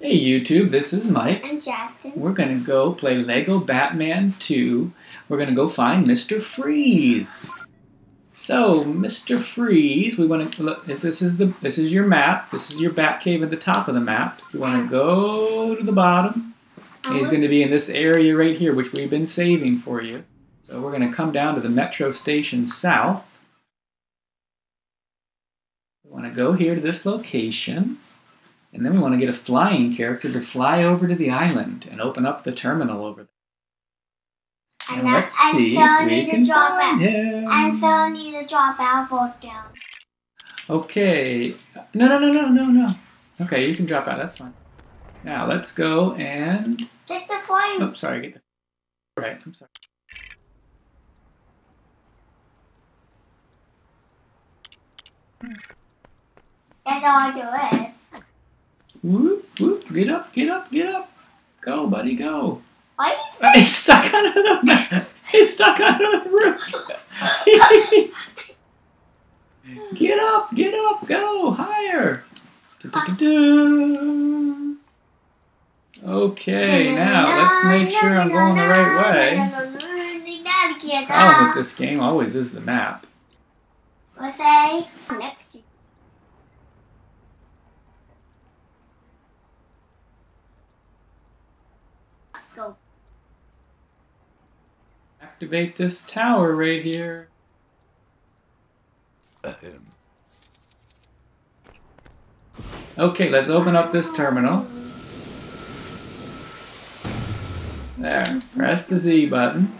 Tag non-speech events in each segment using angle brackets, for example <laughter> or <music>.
Hey YouTube, this is Mike. I'm Justin. We're gonna go play Lego Batman 2. We're gonna go find Mr. Freeze. So, Mr. Freeze, we want to look. This is the this is your map. This is your Batcave at the top of the map. You want to go to the bottom. And he's going to be in this area right here, which we've been saving for you. So we're going to come down to the metro station south. Want to go here to this location. And then we want to get a flying character to fly over to the island and open up the terminal over there. And, And let's and see so if we need can to drop find out. him. And so need to drop out for down. Okay. No, no, no, no, no, no. Okay, you can drop out. That's fine. Now let's go and. Get the flying. Oops, sorry. Get the. Right. I'm sorry. That's all I do is. Whoop, whoop. Get up, get up, get up. Go, buddy, go. Why Uh, <laughs> He's stuck under the. <laughs> He's stuck under the roof. <laughs> get up, get up, go higher. Du-du-du-du. Okay, now let's make sure I'm going the right way. Problem with this game always is the map. Let's say next go. Activate this tower right here. Ahem. Okay, let's open up this terminal. There, press the Z button.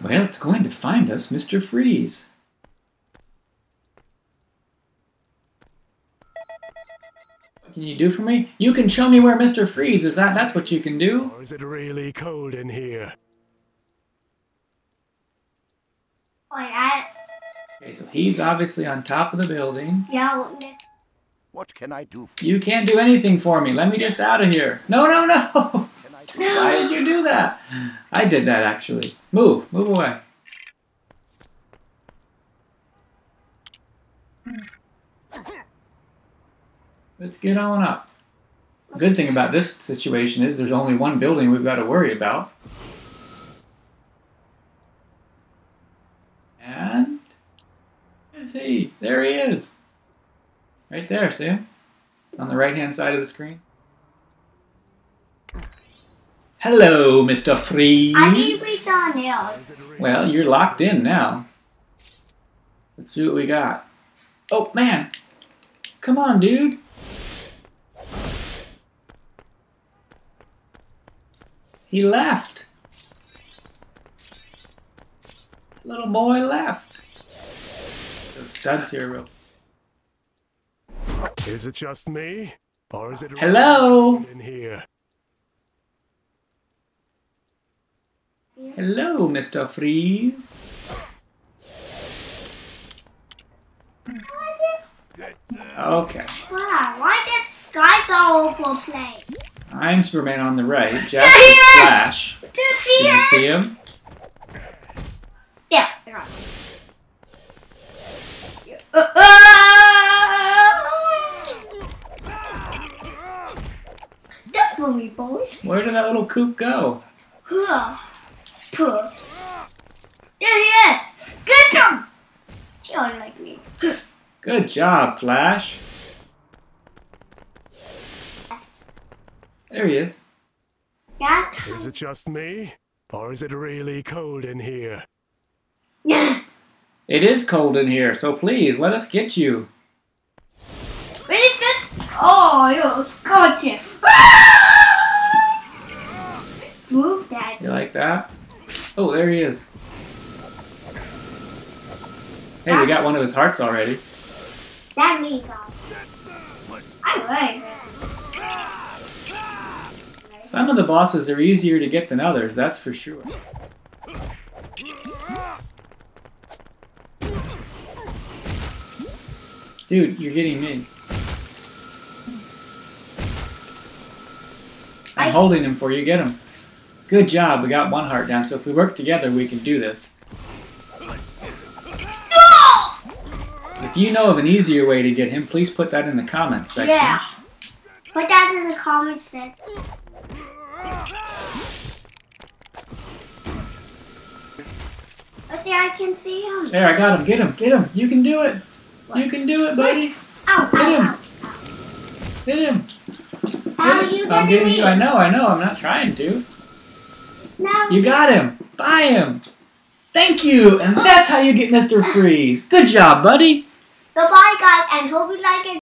Well, it's going to find us Mr. Freeze. Can you do for me? You can show me where Mr. Freeze is. That that's what you can do. Or is it really cold in here? Wait, I Okay, so he's obviously on top of the building. yeah. What can I do for You can't do anything for me. Let me just out of here. No, no, no. <laughs> Can I do Why did you do that? I did that actually. Move, move away. Hmm. Let's get on up. The Good thing about this situation is there's only one building we've got to worry about. And is he? There he is. Right there, see him? On the right hand side of the screen. Hello, Mr. Freeze. I need to be someone else. Is it really Well, you're locked in now. Let's see what we got. Oh, man. Come on, dude. He left. Little boy left. Those studs here, real. Is it just me? Or is it Hello? in here? Hello, Mr. Freeze. Okay. Wow, why the skies all over the place? I'm Superman on the right. <laughs> Jeff There is! Flash. Did you see him? Yeah. they're on. Uh, uh, That's for me, boys. Where did that little kook go? Huh. Puh. There he is. Get him. She don't like me. Good job, Flash. There he is. That's Is it just me? Or is it really cold in here? <laughs> It is cold in here, so please let us get you. What is it? Oh, you got him. <laughs> Move that. You like that? Oh, there he is. Hey, we got one of his hearts already. That means all. I like it. Some of the bosses are easier to get than others, that's for sure. Dude, you're getting me. I'm I- holding him for you. Get him. Good job. We got one heart down. So if we work together, we can do this. If you know of an easier way to get him, please put that in the comments section. Yeah. Put that in the comments section. Okay, I can see him. There, I got him. Get him. Get him. You can do it. You can do it, buddy. Ow, Hit him. ow, Hit him. How Hit you him. I'm getting getting me? you. I know. I know. I'm not trying to. You got him. Buy him. Thank you. And that's how you get Mr. Freeze. Good job, buddy. Goodbye, guys, and hope you like it.